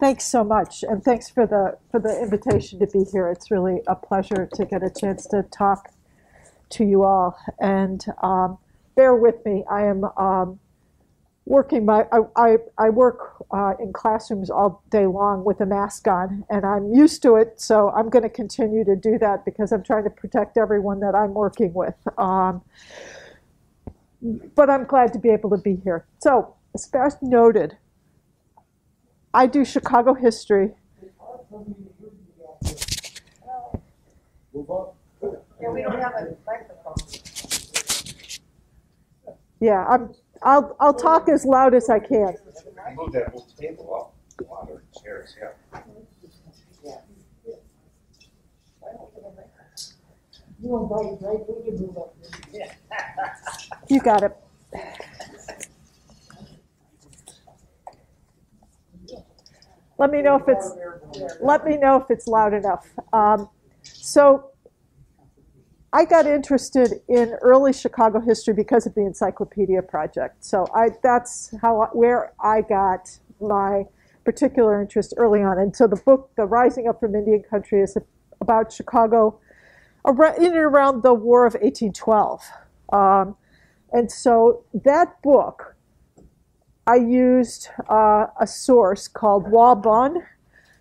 Thanks so much, and thanks for the for the invitation to be here. It's really a pleasure to get a chance to talk to you all. And um, bear with me. I am um, working my I, I, I work uh, in classrooms all day long with a mask on, and I'm used to it. So I'm going to continue to do that because I'm trying to protect everyone that I'm working with. Um, but I'm glad to be able to be here. So, as Sparrow noted, I do Chicago history. Yeah, we don't have a microphone. Yeah, I'm, I'll, I'll talk as loud as I can. Move that whole table up, a lot of chairs, yeah. You want right? We can move up. You got it. Let me know if it's let me know if it's loud enough. Um, so I got interested in early Chicago history because of the Encyclopedia Project. So I that's how where I got my particular interest early on. And so the book, The Rising Up from Indian Country, is about Chicago in and around the War of 1812. Um, and so that book I used uh, a source called Waubun,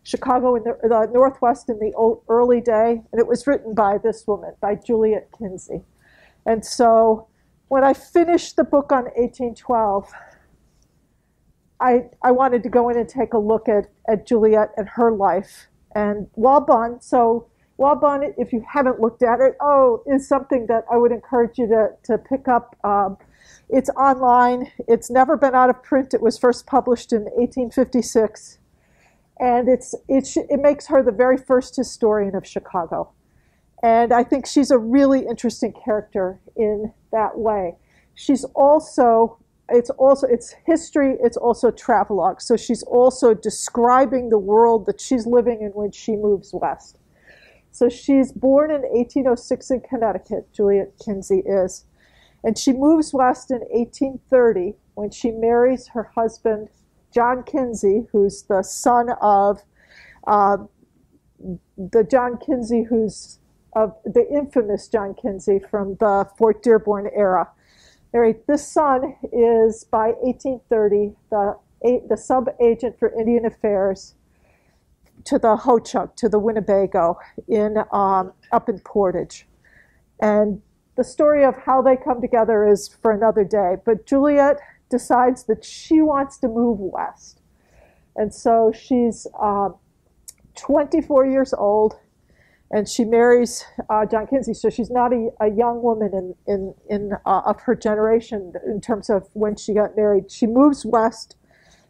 Chicago in the, the, Northwest in the old, early day, and it was written by this woman, by Juliette Kinzie. And so when I finished the book on 1812, I, I wanted to go in and take a look at, at Juliette and her life. And Waubun, so Waubun, if you haven't looked at it, oh, is something that I would encourage you to, to pick up. Um, it's online. It's never been out of print. It was first published in 1856. And it's, it, it makes her the very first historian of Chicago. And I think she's a really interesting character in that way. She's also, it's also, it's history, it's also travelogue. So she's also describing the world that she's living in when she moves west. So she's born in 1806 in Connecticut, Juliette Kinzie is. And she moves west in 1830 when she marries her husband, John Kinzie, who's the son of uh, the John Kinzie who's of the infamous John Kinzie from the Fort Dearborn era. All right, this son is by 1830 the, the sub agent for Indian Affairs to the Ho-Chunk, to the Winnebago in um, up in Portage. And the story of how they come together is for another day. But Juliette decides that she wants to move west. And so she's uh, 24 years old and she marries uh, John Kinzie. So she's not a, a young woman in, in, in uh, of her generation in terms of when she got married. She moves west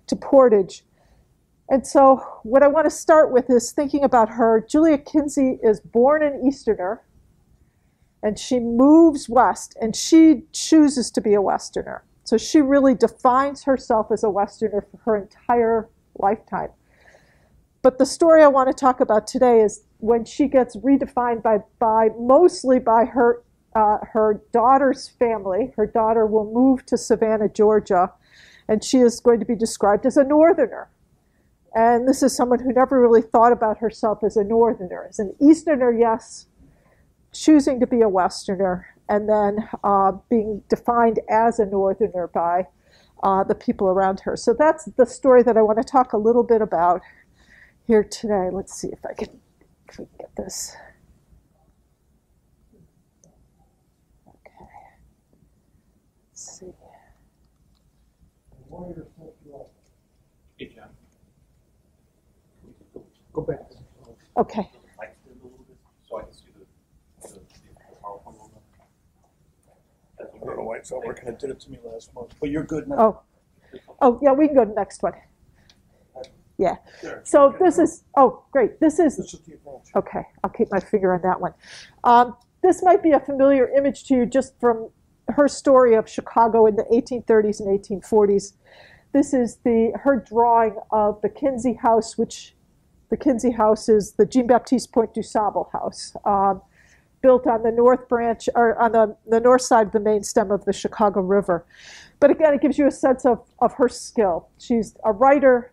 to Portage. And so what I want to start with is thinking about her. Julia Kinzie is born an Easterner and she moves west and she chooses to be a Westerner. So she really defines herself as a Westerner for her entire lifetime. But the story I want to talk about today is when she gets redefined by, by mostly by her, uh, her daughter's family. Her daughter will move to Savannah, Georgia, and she is going to be described as a Northerner. And this is someone who never really thought about herself as a Northerner. As an Easterner, yes, choosing to be a Westerner and then uh, being defined as a Northerner by uh, the people around her. So that's the story that I want to talk a little bit about here today. Let's see if I can, if can get this. Okay. Let's see. Hey, John. Go back. Okay. Mic a little bit, so I can see the, the, the PowerPoint a little. I don't know why it's not working. It did it to me last month, but you're good now. Oh, oh yeah, we can go to the next one. Yeah. Sure. So this is, oh, great. This is This is the. Okay, I'll keep my finger on that one. Um, this might be a familiar image to you just from her story of Chicago in the 1830s and 1840s. This is the her drawing of the Kinzie House, which the Kinzie House is the Jean Baptiste Point du Sable house. Um, built on the north branch or on the, the north side of the main stem of the Chicago River. But again, it gives you a sense of, of her skill. She's a writer,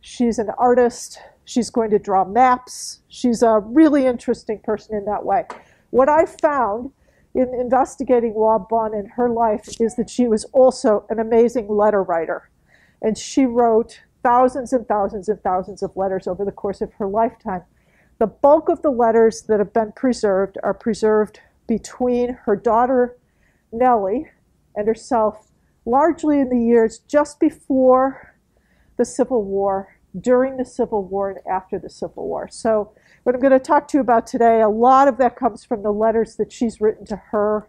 she's an artist, she's going to draw maps, she's a really interesting person in that way. What I found in investigating Waubun and her life is that she was also an amazing letter writer. And she wrote thousands and thousands and thousands of letters over the course of her lifetime. The bulk of the letters that have been preserved are preserved between her daughter Nellie and herself, largely in the years just before the Civil War, during the Civil War, and after the Civil War. So, what I'm going to talk to you about today, a lot of that comes from the letters that she's written to her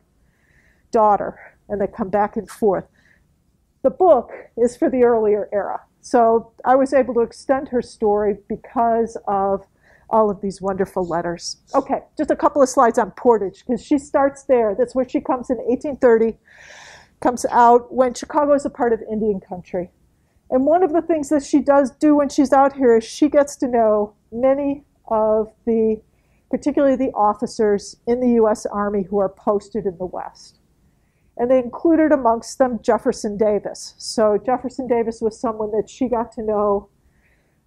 daughter, and they come back and forth. The book is for the earlier era. So I was able to extend her story because of all of these wonderful letters. Okay, just a couple of slides on Portage, because she starts there. That's where she comes in 1830, comes out when Chicago is a part of Indian country. And one of the things that she does do when she's out here is she gets to know many of the, particularly the officers in the U.S. Army who are posted in the West. And they included amongst them Jefferson Davis. So Jefferson Davis was someone that she got to know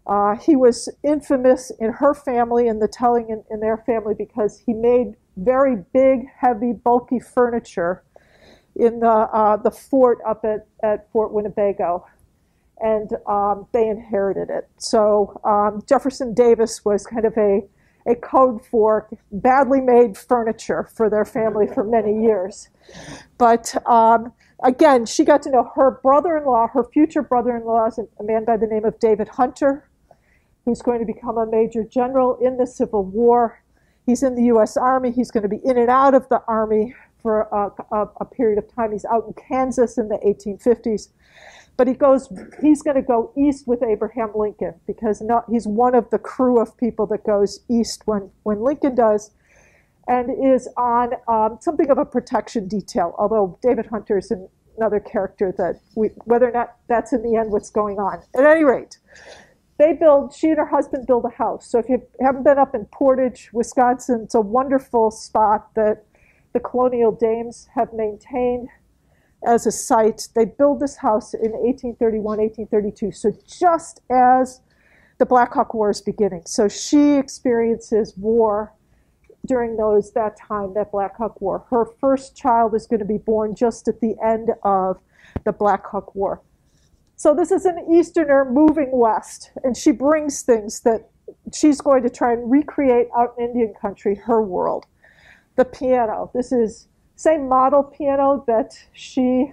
uh, he was infamous in her family and the telling in, in, their family because he made very big, heavy, bulky furniture in the, uh, the fort up at, at Fort Winnebago. And um, they inherited it. So um, Jefferson Davis was kind of a, a code for badly made furniture for their family for many years. But um, again, she got to know her brother in law, her future brother in law is a man by the name of David Hunter who's going to become a major general in the Civil War. He's in the U.S. Army. He's going to be in and out of the Army for a, a, a period of time. He's out in Kansas in the 1850s. But he goes, he's going to go east with Abraham Lincoln because not, he's one of the crew of people that goes east when, when Lincoln does and is on um, something of a protection detail, although David Hunter is another character that we, whether or not that's in the end what's going on. At any rate, they build, she and her husband build a house. So if you haven't been up in Portage, Wisconsin, it's a wonderful spot that the colonial dames have maintained as a site. They build this house in 1831, 1832. So just as the Black Hawk War is beginning. So she experiences war during those that time, that Black Hawk War. Her first child is going to be born just at the end of the Black Hawk War. So this is an Easterner moving west, and she brings things that she's going to try and recreate out in Indian country, her world. The piano. This is same model piano that she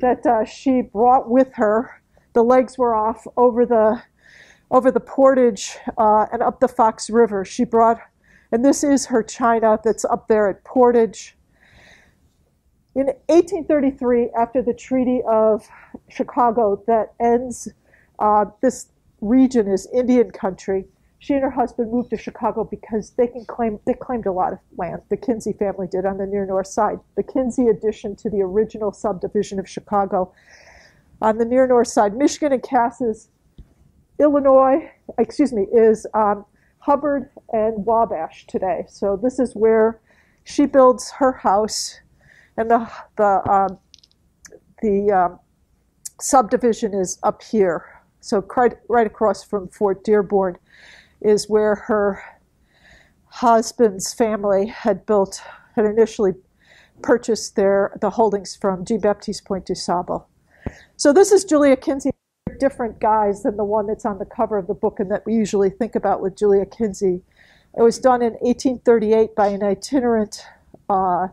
that uh, she brought with her. The legs were off over the over the portage uh, and up the Fox River. She brought, and this is her china that's up there at Portage. In 1833, after the Treaty of Chicago that ends uh, this region as Indian country, she and her husband moved to Chicago because they can claim they claimed a lot of land. The Kinzie family did on the near north side. The Kinzie addition to the original subdivision of Chicago on the near north side, Michigan and Cass's, Illinois, excuse me, is um, Hubbard and Wabash today. So this is where she builds her house and the the um, the um, subdivision is up here. So right, right across from Fort Dearborn is where her husband's family had built had initially purchased their the holdings from Jean Baptiste Point du Sable. So this is Julia Kinzie, different guys than the one that's on the cover of the book and that we usually think about with Julia Kinzie. It was done in 1838 by an itinerant uh,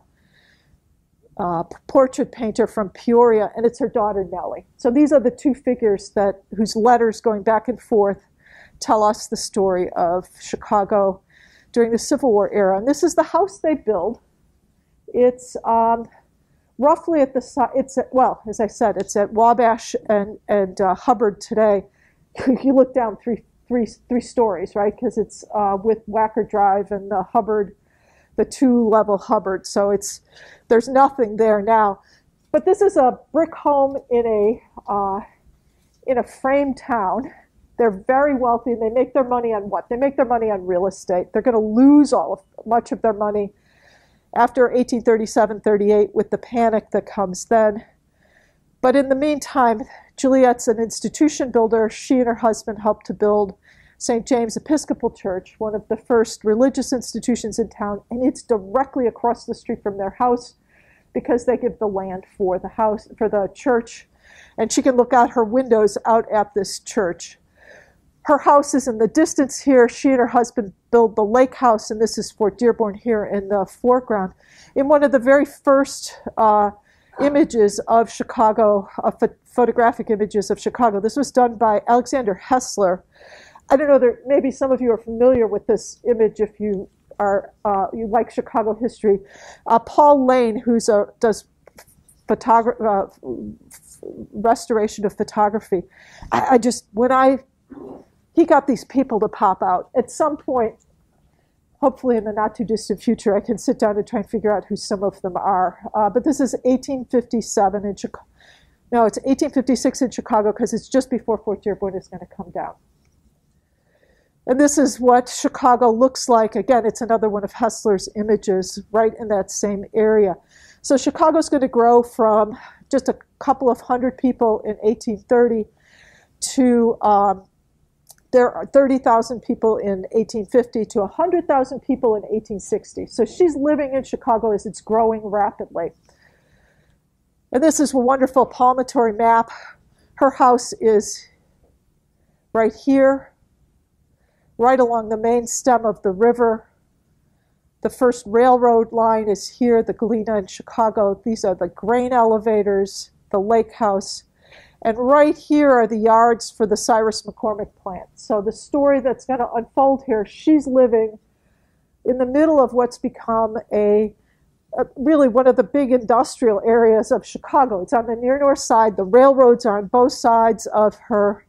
uh, portrait painter from Peoria, and it's her daughter Nellie. So these are the two figures that whose letters going back and forth tell us the story of Chicago during the Civil War era. And this is the house they build. It's um, roughly at the side, it's at, well, as I said, it's at Wabash and and uh, Hubbard today. you look down three three three stories, right? Because it's uh, with Wacker Drive and the Hubbard the two level Hubbard. So it's there's nothing there now. But this is a brick home in a uh, in a frame town. They're very wealthy and they make their money on what? They make their money on real estate. They're going to lose all of much of their money after 1837 38 with the panic that comes then. But in the meantime, Juliette's an institution builder. She and her husband helped to build St. James Episcopal Church, one of the first religious institutions in town, and it's directly across the street from their house because they give the land for the house for the church and she can look out her windows out at this church. Her house is in the distance here. She and her husband build the lake house, and this is Fort Dearborn here in the foreground. In one of the very first uh, images of Chicago, uh, ph- photographic images of Chicago, this was done by Alexander Hessler. I don't know, there, maybe some of you are familiar with this image if you are uh, you like Chicago history. Uh, Paul Lane, who's a does photography, uh, restoration of photography. I, I, just when I he got these people to pop out at some point. Hopefully, in the not too distant future, I can sit down and try and figure out who some of them are. Uh, but this is 1857 in Chicago. No, it's 1856 in Chicago because it's just before Fort Dearborn is going to come down. And this is what Chicago looks like. Again, it's another one of Hessler's images right in that same area. So Chicago's going to grow from just a couple of hundred people in 1830 to um, there are 30,000 people in 1850 to 100,000 people in 1860. So she's living in Chicago as it's growing rapidly. And this is a wonderful Palmatary map. Her house is right here, right along the main stem of the river. The first railroad line is here, the Galena in Chicago. These are the grain elevators, the lake house. And right here are the yards for the Cyrus McCormick plant. So the story that's going to unfold here, she's living in the middle of what's become a, a, really one of the big industrial areas of Chicago. It's on the near north side. The railroads are on both sides of her,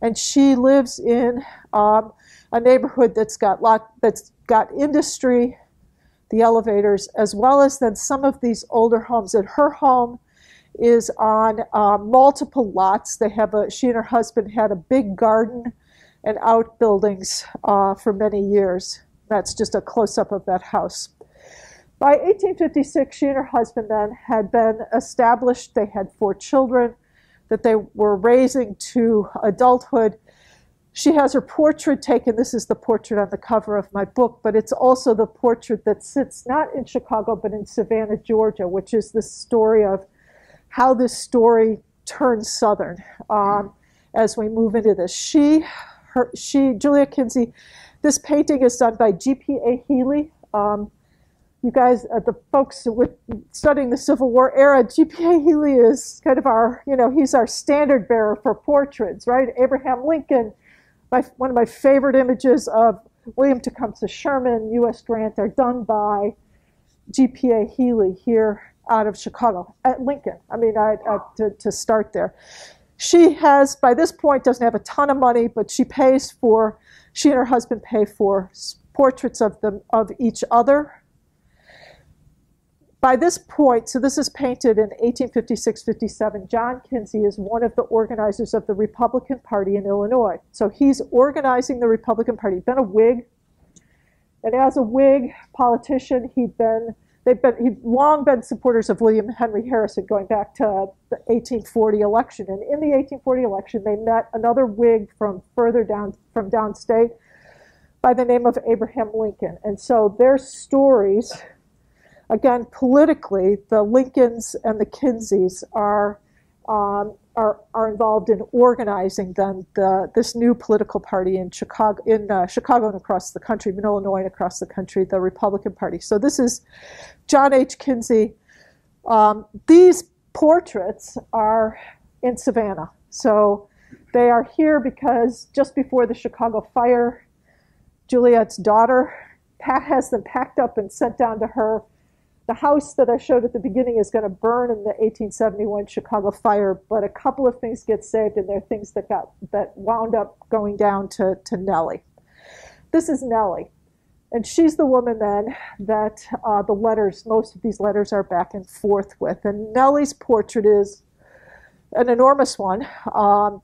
and she lives in um, a neighborhood that's got lot that's got industry the elevators, as well as then some of these older homes. And her home is on uh, multiple lots. They have a, she and her husband had a big garden and outbuildings uh, for many years. That's just a close up of that house. By 1856, she and her husband then had been established. They had four children that they were raising to adulthood. She has her portrait taken. This is the portrait on the cover of my book, but it's also the portrait that sits not in Chicago, but in Savannah, Georgia, which is the story of how this story turns southern um, as we move into this. She, her, she, Julia Kinzie, this painting is done by G.P.A. Healy. Um, you guys, uh, the folks with studying the Civil War era, G.P.A. Healy is kind of our, you know, he's our standard bearer for portraits, right? Abraham Lincoln, my, one of my favorite images of William Tecumseh Sherman, U.S. Grant are done by G.P.A. Healy here out of Chicago at Lincoln. I mean, I, I, to, to start there. She has, by this point, doesn't have a ton of money, but she pays for, she and her husband pay for portraits of them of each other by this point, so this is painted in 1856 57, John Kinzie is one of the organizers of the Republican Party in Illinois. So he's organizing the Republican Party. He'd been a Whig, and as a Whig politician, he'd been they've been he'd long been supporters of William Henry Harrison going back to the 1840 election. And in the 1840 election, they met another Whig from further down from downstate by the name of Abraham Lincoln. And so their stories again, politically, the Lincolns and the Kinzies are um, are, are involved in organizing then the, this new political party in Chicago, in uh, Chicago and across the country, in Illinois and across the country, the Republican Party. So this is John H. Kinzie. Um, these portraits are in Savannah. So they are here because just before the Chicago fire, Juliette's daughter Pat has them packed up and sent down to her the house that I showed at the beginning is going to burn in the 1871 Chicago fire, but a couple of things get saved, and there are things that got that wound up going down to, to Nellie. This is Nellie, and she's the woman then that uh, the letters, most of these letters are back and forth with. And Nellie's portrait is an enormous one. Um,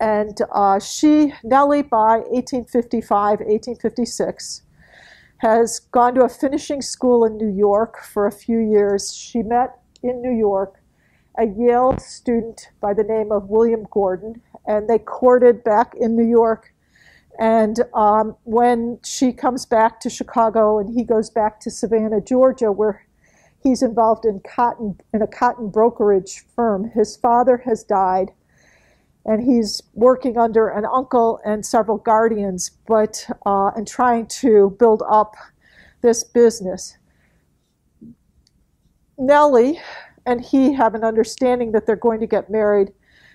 and uh, she, Nellie, by 1855, 1856, has gone to a finishing school in New York for a few years. She met in New York a Yale student by the name of William Gordon, and they courted back in New York. And um, when she comes back to Chicago and he goes back to Savannah, Georgia, where he's involved in cotton in a cotton brokerage firm, his father has died, and he's working under an uncle and several guardians, but uh, and trying to build up this business. Nellie and he have an understanding that they're going to get married,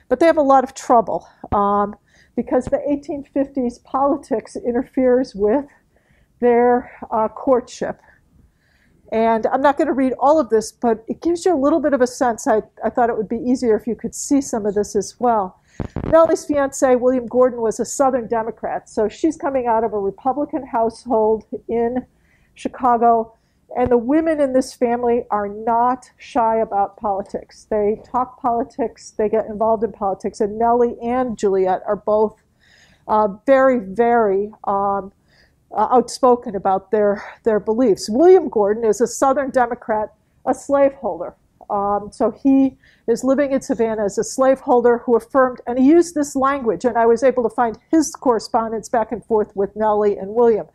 but they have a lot of trouble um, because the 1850s politics interferes with their uh, courtship. And I'm not going to read all of this, but it gives you a little bit of a sense. I, I thought it would be easier if you could see some of this as well. Nellie's fiance, William Gordon, was a Southern Democrat. So she's coming out of a Republican household in Chicago. And the women in this family are not shy about politics. They talk politics, they get involved in politics. And Nellie and Juliette are both uh, very, very um, uh, outspoken about their, their beliefs. William Gordon is a Southern Democrat, a slaveholder. Um, so he is living in Savannah as a slaveholder who affirmed, and he used this language, and I was able to find his correspondence back and forth with Nellie and William,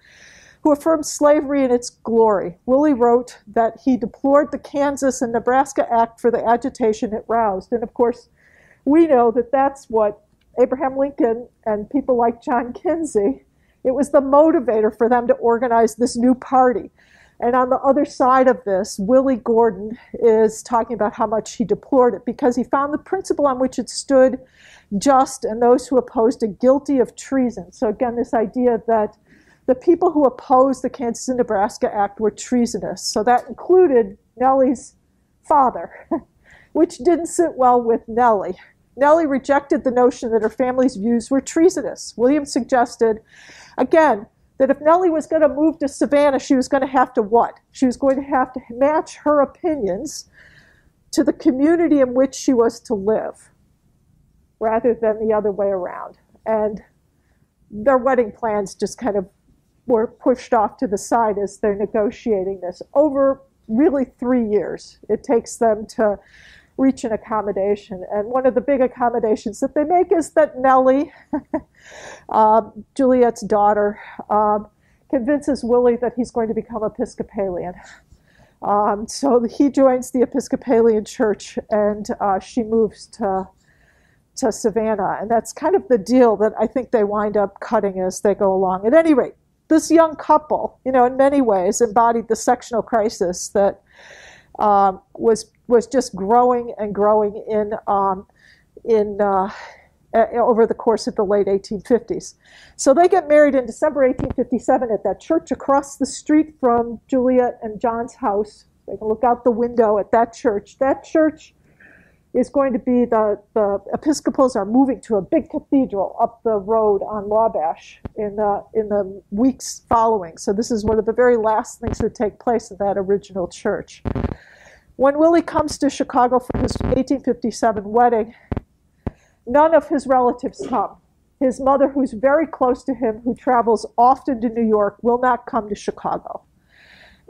who affirmed slavery in its glory. Willie wrote that he deplored the Kansas and Nebraska Act for the agitation it roused. And of course, we know that that's what Abraham Lincoln and people like John Kinzie, it was the motivator for them to organize this new party. And on the other side of this, Willie Gordon is talking about how much he deplored it because he found the principle on which it stood just and those who opposed it guilty of treason. So, again, this idea that the people who opposed the Kansas and Nebraska Act were treasonous. So that included Nellie's father, which didn't sit well with Nellie. Nellie rejected the notion that her family's views were treasonous. William suggested, again, that if Nellie was going to move to Savannah, she was going to have to what? She was going to have to match her opinions to the community in which she was to live, rather than the other way around. And their wedding plans just kind of were pushed off to the side as they're negotiating this over really three years. It takes them to reach an accommodation. And one of the big accommodations that they make is that Nellie, um, Juliette's daughter, um, convinces Willie that he's going to become Episcopalian. Um, so he joins the Episcopalian Church and uh, she moves to, to Savannah. And that's kind of the deal that I think they wind up cutting as they go along. At any rate, this young couple, you know, in many ways embodied the sectional crisis that um, was was just growing and growing in um, in uh, over the course of the late 1850s. So they get married in December 1857 at that church across the street from Juliette and John's house. They can look out the window at that church. That church is going to be the, the Episcopals are moving to a big cathedral up the road on Wabash in the, in the weeks following. So this is one of the very last things that take place at that original church. When Willie comes to Chicago for his 1857 wedding, none of his relatives come. His mother, who's very close to him, who travels often to New York, will not come to Chicago.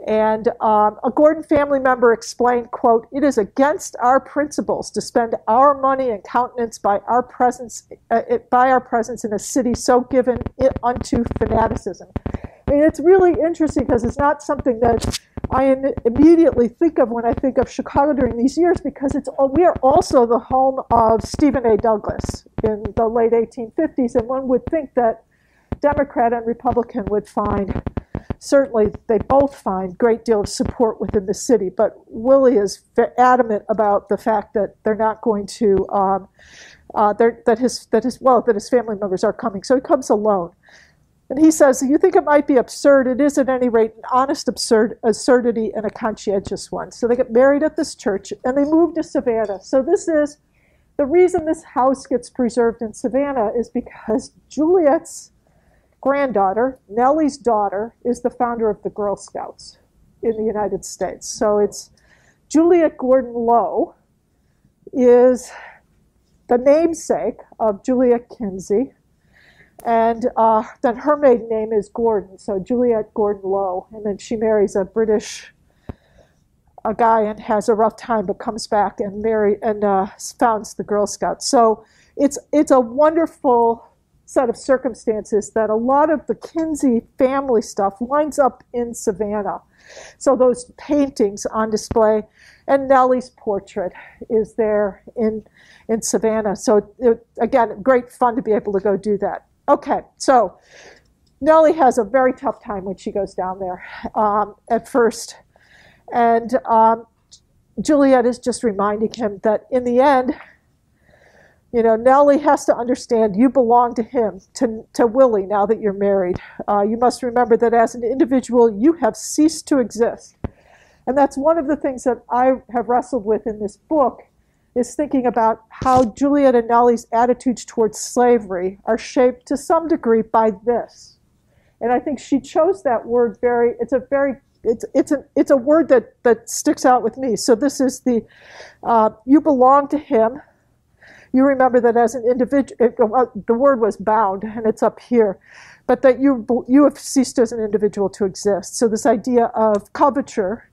And um, a Gordon family member explained, quote, it is against our principles to spend our money and countenance by our presence, uh, it, by our presence in a city so given unto fanaticism. I mean, it's really interesting because it's not something that I immediately think of when I think of Chicago during these years because it's we are also the home of Stephen A. Douglas in the late 1850s, and one would think that Democrat and Republican would find certainly they both find great deal of support within the city. But Willie is adamant about the fact that they're not going to um, uh, that his that his well that his family members are coming. So he comes alone. And he says, You think it might be absurd? It is, at any rate, an honest absurd, absurdity and a conscientious one. So they get married at this church and they move to Savannah. So this is the reason this house gets preserved in Savannah is because Juliette's granddaughter, Nellie's daughter, is the founder of the Girl Scouts in the United States. So it's Juliette Gordon Low is the namesake of Juliette Kinzie. And uh, then her maiden name is Gordon, so Juliette Gordon Low. And then she marries a British a guy and has a rough time, but comes back and marry and uh, founds the Girl Scouts. So it's it's a wonderful set of circumstances that a lot of the Kinzie family stuff winds up in Savannah. So those paintings on display, and Nellie's portrait is there in in Savannah. So it, again, great fun to be able to go do that. Okay, so Nellie has a very tough time when she goes down there um, at first, and um, Juliette is just reminding him that in the end, you know, Nellie has to understand you belong to him, to, to Willie, now that you're married. Uh, you must remember that as an individual, you have ceased to exist. And that's one of the things that I have wrestled with in this book is thinking about how Juliette and Nellie's attitudes towards slavery are shaped to some degree by this. And I think she chose that word very, it's a very, it's, it's, a, it's a word that, that sticks out with me. So this is the, uh, you belong to him. You remember that as an individual, the word was bound, and it's up here, but that you, you have ceased as an individual to exist. So this idea of coverture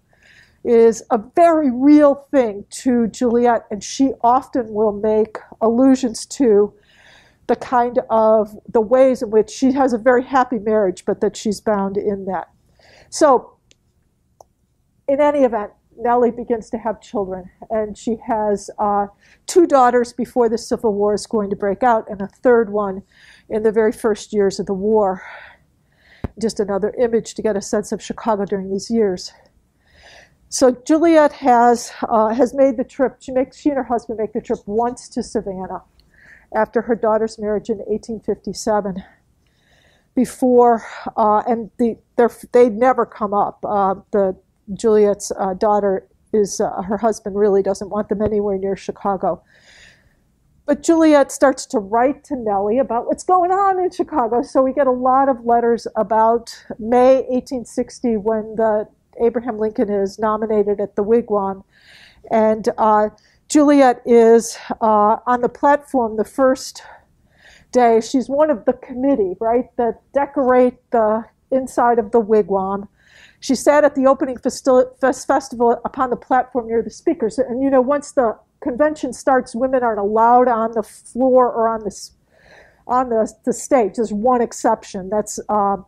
is a very real thing to Juliette, and she often will make allusions to the kind of the ways in which she has a very happy marriage, but that she's bound in that. So, in any event, Nellie begins to have children, and she has uh, two daughters before the Civil War is going to break out, and a third one in the very first years of the war. Just another image to get a sense of Chicago during these years. So Juliette has uh, has made the trip. She makes she and her husband make the trip once to Savannah after her daughter's marriage in 1857. Before uh, and the they never come up. Uh, the Juliette's uh, daughter is uh, her husband really doesn't want them anywhere near Chicago. But Juliette starts to write to Nellie about what's going on in Chicago. So we get a lot of letters about May 1860 when the Abraham Lincoln is nominated at the Wigwam. And uh, Juliette is uh, on the platform the first day. She's one of the committee, right, that decorate the inside of the Wigwam. She sat at the opening fest festival upon the platform near the speakers. And, you know, once the convention starts, women aren't allowed on the floor or on the, on the, the stage. There's one exception. That's um,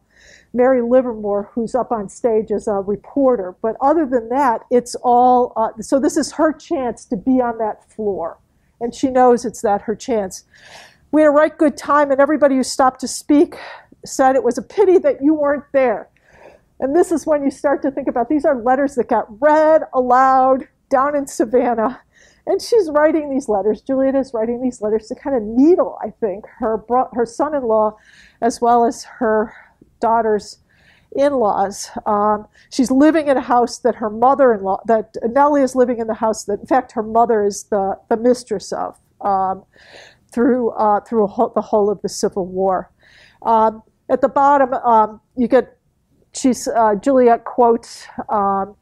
Mary Livermore, who's up on stage as a reporter. But other than that, it's all, uh, so this is her chance to be on that floor. And she knows it's that her chance. We had a right good time, and everybody who stopped to speak said it was a pity that you weren't there. And this is when you start to think about these are letters that got read aloud down in Savannah. And she's writing these letters. Juliette is writing these letters to kind of needle, I think, her, her son in law as well as her daughter's in-laws. Um, she's living in a house that her mother-in-law, that Nellie is living in the house that, in fact, her mother is the, the mistress of um, through uh, through whole, the whole of the Civil War. Um, at the bottom, um, you get she's uh, Juliette quotes um,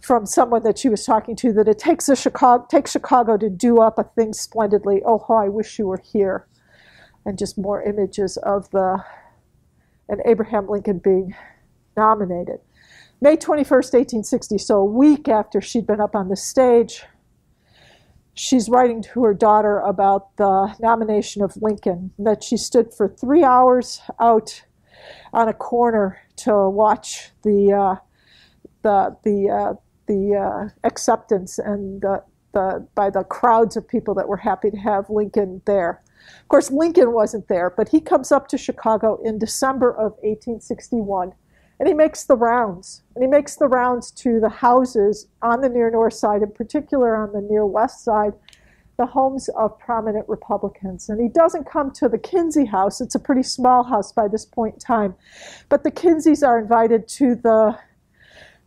from someone that she was talking to that it takes a Chicago takes Chicago to do up a thing splendidly. Oh, how I wish you were here, and just more images of the and Abraham Lincoln being nominated. May 21st, 1860, so a week after she'd been up on the stage, she's writing to her daughter about the nomination of Lincoln, that she stood for three hours out on a corner to watch the, uh, the, the, uh, the uh, acceptance and the, the, by the crowds of people that were happy to have Lincoln there. Of course, Lincoln wasn't there, but he comes up to Chicago in December of 1861 and he makes the rounds. And he makes the rounds to the houses on the near north side, in particular on the near west side, the homes of prominent Republicans. And he doesn't come to the Kinzie house. It's a pretty small house by this point in time. But the Kinzies are invited to the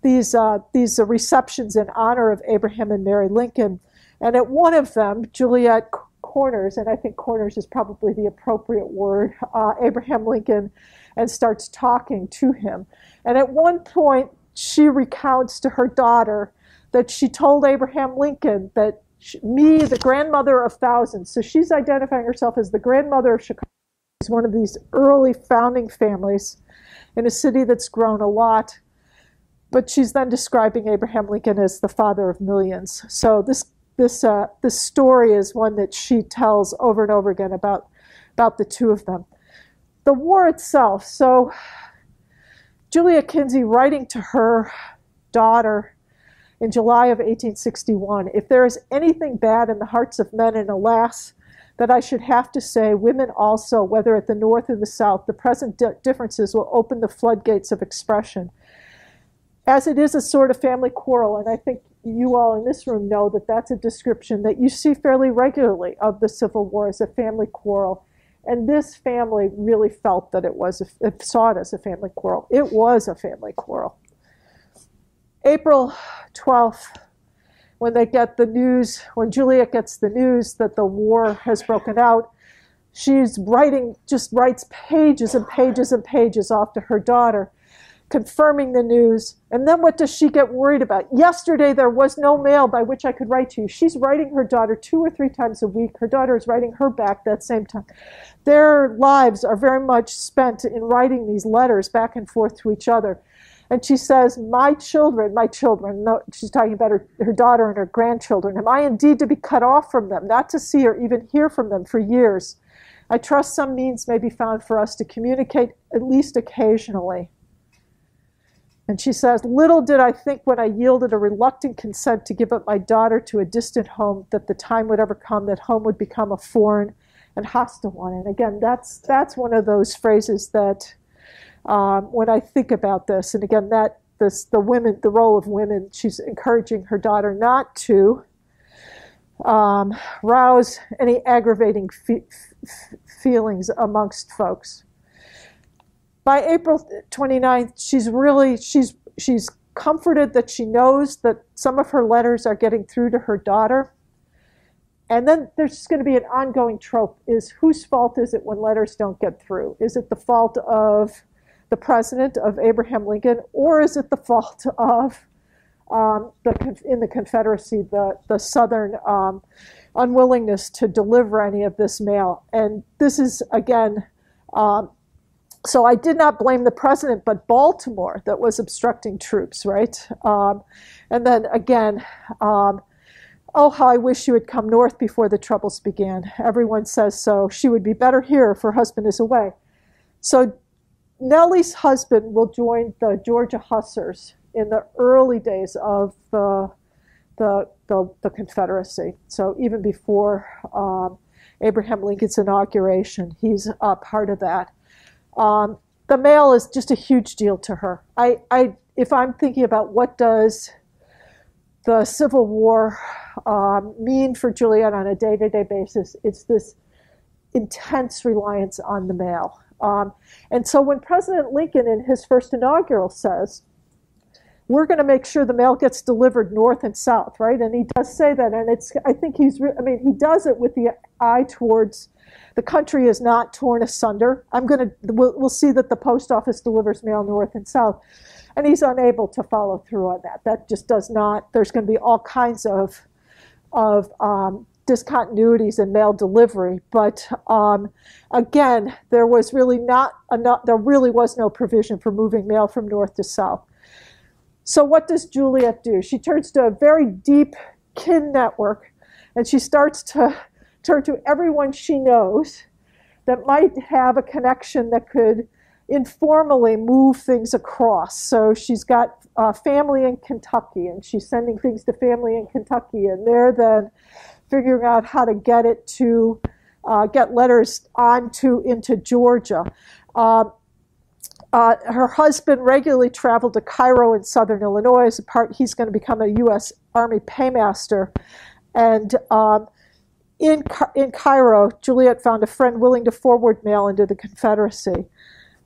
these uh, these receptions in honor of Abraham and Mary Lincoln. And at one of them, Juliette Corners, and I think corners is probably the appropriate word, uh, Abraham Lincoln, and starts talking to him. And at one point, she recounts to her daughter that she told Abraham Lincoln that she, me, the grandmother of thousands, so she's identifying herself as the grandmother of Chicago. She's one of these early founding families in a city that's grown a lot. But she's then describing Abraham Lincoln as the father of millions. So this this uh, this story is one that she tells over and over again about about the two of them. The war itself. So Julia Kinzie writing to her daughter in July of 1861, if there is anything bad in the hearts of men, and alas, that I should have to say, women also, whether at the North or the South, the present di- differences will open the floodgates of expression. As it is a sort of family quarrel, and I think you all in this room know that that's a description that you see fairly regularly of the Civil War as a family quarrel. And this family really felt that it was, a, it saw it as a family quarrel. It was a family quarrel. April 12th, when they get the news, when Juliette gets the news that the war has broken out, she's writing, just writes pages and pages and pages off to her daughter, confirming the news. And then what does she get worried about? Yesterday there was no mail by which I could write to you. She's writing her daughter two or three times a week. Her daughter is writing her back that same time. Their lives are very much spent in writing these letters back and forth to each other. And she says, My children, my children, no, she's talking about her, her daughter and her grandchildren, am I indeed to be cut off from them, not to see or even hear from them for years? I trust some means may be found for us to communicate at least occasionally. And she says, Little did I think when I yielded a reluctant consent to give up my daughter to a distant home that the time would ever come that home would become a foreign and hostile one. And again, that's, that's one of those phrases that um, when I think about this. And again, that this the women, the role of women, she's encouraging her daughter not to um, rouse any aggravating fe- feelings amongst folks. By April 29th, she's really she's she's comforted that she knows that some of her letters are getting through to her daughter. And then there's going to be an ongoing trope is whose fault is it when letters don't get through? Is it the fault of the president of Abraham Lincoln, or is it the fault of um, the, in the Confederacy, the, the Southern um, unwillingness to deliver any of this mail? And this is, again, um, so I did not blame the president, but Baltimore that was obstructing troops, right? Um, and then again, um, oh, how I wish you had come north before the troubles began. Everyone says so. She would be better here if her husband is away. So Nellie's husband will join the Georgia Hussars in the early days of the, the, the, the Confederacy. So even before um, Abraham Lincoln's inauguration, he's a part of that. Um, the mail is just a huge deal to her. I, I, if I'm thinking about what does the Civil War um, mean for Juliette on a day-to-day basis, it's this intense reliance on the mail. Um, and so when President Lincoln in his first inaugural says, we're going to make sure the mail gets delivered north and south, right? And he does say that, and it's. I think he's. I mean, he does it with the eye towards the country is not torn asunder. I'm going to. We'll, we'll see that the post office delivers mail north and south, and he's unable to follow through on that. That just does not. There's going to be all kinds of of um, discontinuities in mail delivery. But um, again, there was really not enough, there really was no provision for moving mail from north to south. So what does Juliette do? She turns to a very deep kin network and she starts to turn to everyone she knows that might have a connection that could informally move things across. So she's got uh, family in Kentucky and she's sending things to family in Kentucky and they're then figuring out how to get it to uh, get letters onto into Georgia. Uh, uh, her husband regularly traveled to Cairo in southern Illinois. As a part, he's going to become a U.S. Army paymaster, and um, in in Cairo, Juliette found a friend willing to forward mail into the Confederacy.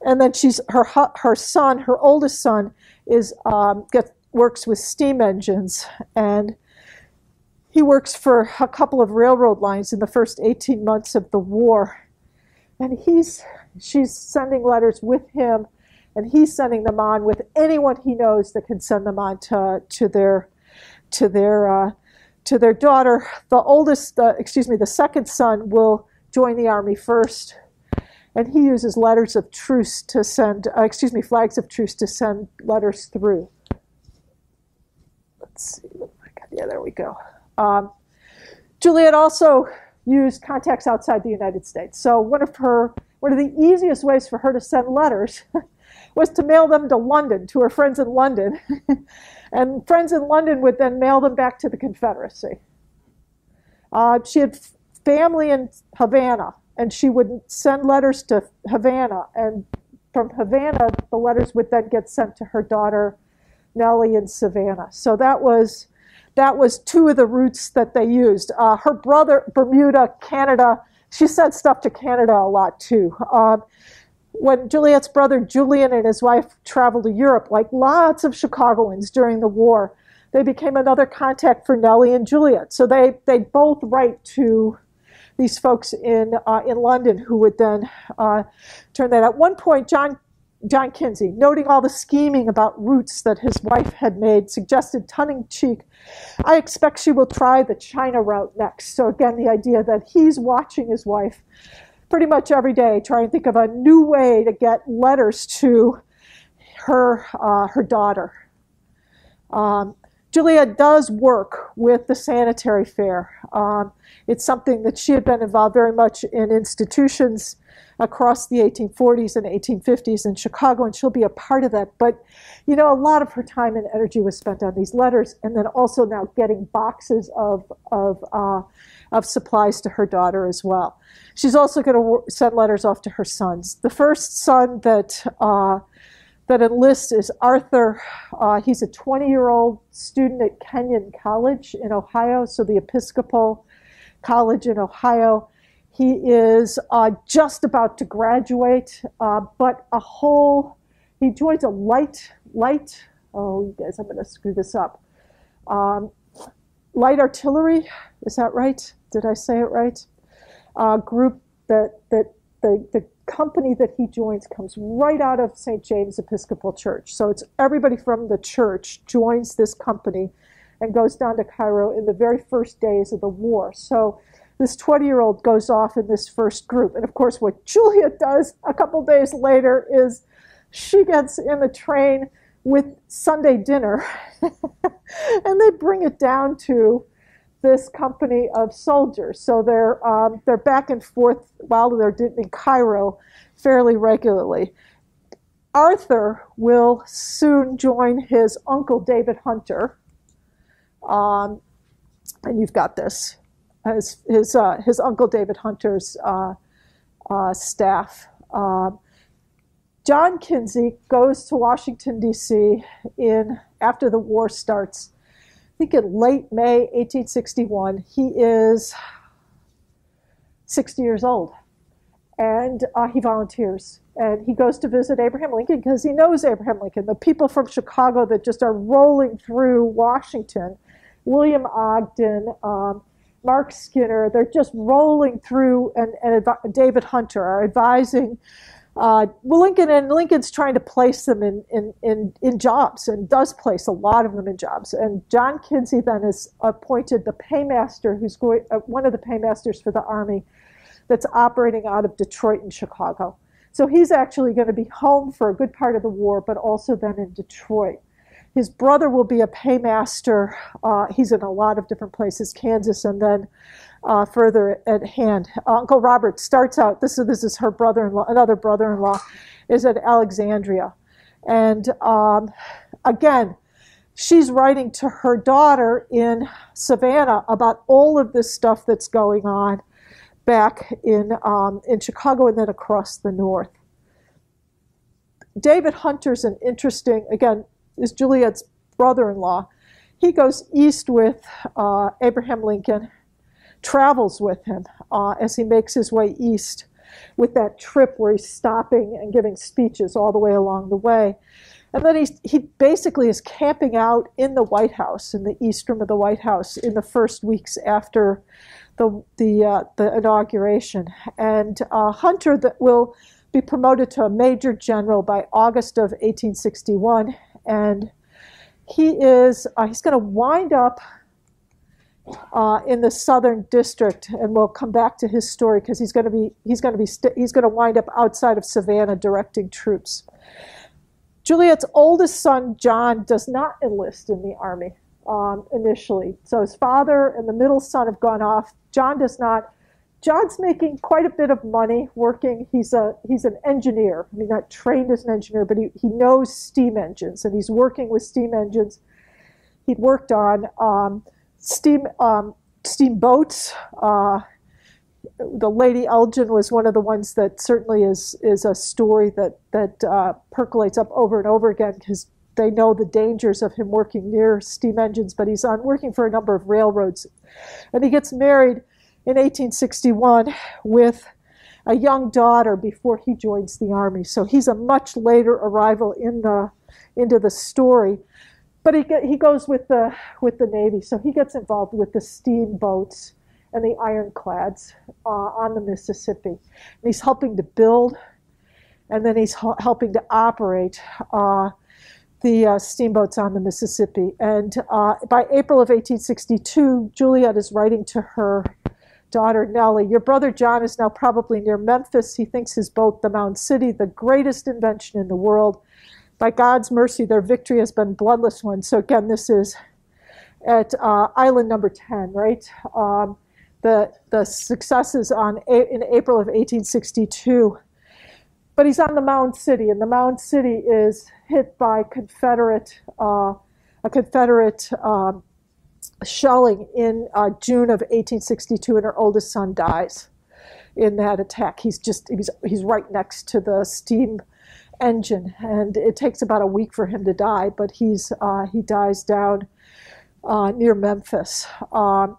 And then she's her her son, her oldest son, is um, gets, works with steam engines and he works for a couple of railroad lines in the first 18 months of the war. And he's, she's sending letters with him, and he's sending them on with anyone he knows that can send them on to, to their, to their, uh, to their daughter. The oldest, uh, excuse me, the second son will join the army first. and he uses letters of truce to send, uh, excuse me, flags of truce to send letters through. Let's see. Oh yeah, there we go. Um, Juliette also used contacts outside the United States. So one of her, one of the easiest ways for her to send letters was to mail them to London, to her friends in London. and friends in London would then mail them back to the Confederacy. Uh, she had family in Havana, and she would send letters to Havana. And from Havana, the letters would then get sent to her daughter, Nellie, in Savannah. So that was that was two of the routes that they used. Uh, her brother, Bermuda, Canada, she sent stuff to Canada a lot too. Um, when Juliette's brother Julian and his wife traveled to Europe, like lots of Chicagoans during the war, they became another contact for Nellie and Juliette. So they they both write to these folks in uh, in London who would then uh, turn that. At one point, John John Kinzie, noting all the scheming about routes that his wife had made, suggested tongue cheek, I expect she will try the China route next. So again, the idea that he's watching his wife pretty much every day, trying to think of a new way to get letters to her uh, her daughter. Um, Julia does work with the sanitary fair. Um, it's something that she had been involved very much in institutions across the 1840s and 1850s in Chicago, and she'll be a part of that. But, you know, a lot of her time and energy was spent on these letters, and then also now getting boxes of, of, uh, of supplies to her daughter as well. She's also going to send letters off to her sons. The first son that uh, that enlists is Arthur. Uh, he's a 20 year old student at Kenyon College in Ohio, so the Episcopal College in Ohio. He is uh, just about to graduate, uh, but a whole, he joins a light, light, oh, you guys, I'm going to screw this up. Um, light artillery, is that right? Did I say it right? Uh, group that, that the, the company that he joins comes right out of St. James Episcopal Church. So it's everybody from the church joins this company and goes down to Cairo in the very first days of the war. So this 20 year old goes off in this first group. And of course, what Julia does a couple days later is she gets in the train with Sunday dinner and they bring it down to this company of soldiers. So they're, um, they're back and forth while they're in Cairo fairly regularly. Arthur will soon join his uncle David Hunter. Um, and you've got this. His, his, uh, his uncle David Hunter's uh, uh, staff. Um, John Kinzie goes to Washington, D.C. in after the war starts think in late May 1861, he is 60 years old. And uh, he volunteers. And he goes to visit Abraham Lincoln because he knows Abraham Lincoln. The people from Chicago that just are rolling through Washington, William Ogden, um, Mark Skinner, they're just rolling through, and, and David Hunter are advising uh, well, Lincoln and Lincoln's trying to place them in, in, in, in jobs and does place a lot of them in jobs. And John Kinzie then is appointed the paymaster, who's going, uh, one of the paymasters for the Army that's operating out of Detroit and Chicago. So he's actually going to be home for a good part of the war, but also then in Detroit. His brother will be a paymaster. Uh, he's in a lot of different places, Kansas, and then uh, further at hand. Uncle Robert starts out. This is this is her brother-in-law. Another brother-in-law is at Alexandria, and um, again, she's writing to her daughter in Savannah about all of this stuff that's going on back in um, in Chicago and then across the north. David Hunter's an interesting again is Juliette's brother-in-law. He goes east with uh, Abraham Lincoln travels with him uh, as he makes his way east with that trip where he's stopping and giving speeches all the way along the way. And then he's, he basically is camping out in the White House, in the East Room of the White House, in the first weeks after the, the, uh, the inauguration. And uh, Hunter that will be promoted to a major general by August of 1861. And he is, uh, he's going to wind up uh, in the Southern District, and we'll come back to his story because he's going to be he's going to be st- he's going to wind up outside of Savannah directing troops. Juliette's oldest son John does not enlist in the army um, initially, so his father and the middle son have gone off. John does not. John's making quite a bit of money working. He's a he's an engineer. I mean, not trained as an engineer, but he, he knows steam engines, and he's working with steam engines. He'd worked on um, steam um, steamboats. Uh, the Lady Elgin was one of the ones that certainly is is a story that that uh, percolates up over and over again because they know the dangers of him working near steam engines. But he's on working for a number of railroads, and he gets married in 1861 with a young daughter before he joins the army. So he's a much later arrival in the into the story. But he he goes with the with the Navy, so he gets involved with the steamboats and the ironclads uh, on the Mississippi. And he's helping to build, and then he's helping to operate uh, the uh, steamboats on the Mississippi. And uh, by April of 1862, Juliette is writing to her daughter Nellie, Your brother John is now probably near Memphis. He thinks his boat, the Mound City, the greatest invention in the world. By God's mercy, their victory has been bloodless one. So again, this is at uh, island number 10, right? Um, the, the successes on in April of 1862. But he's on the Mound City, and the Mound City is hit by Confederate, uh, a Confederate um, shelling in uh, June of 1862, and her oldest son dies in that attack. He's just he's he's right next to the steam engine, and it takes about a week for him to die. But he's uh, he dies down uh, near Memphis, um,